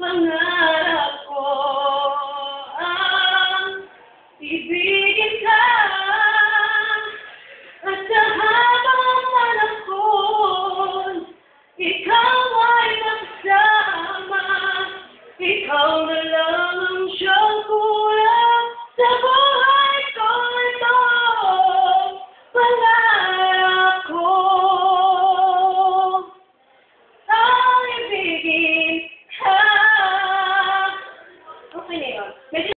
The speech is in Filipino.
Pangarap ko ang ibigin ka. At sa habang panahon ikaw ay magsama ikaw na lang めっちゃ。